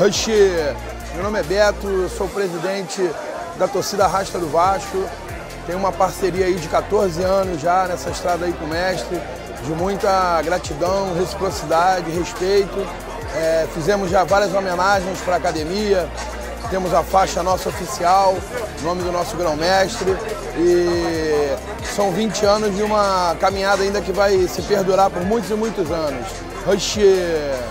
Rush, meu nome é Beto, sou presidente da torcida Rasta do Vasco. Tenho uma parceria aí de 14 anos já nessa estrada aí com o mestre, de muita gratidão, reciprocidade, respeito. É, fizemos já várias homenagens para a academia, temos a faixa nossa oficial, nome do nosso grão-mestre. E são 20 anos de uma caminhada ainda que vai se perdurar por muitos e muitos anos. Oxê!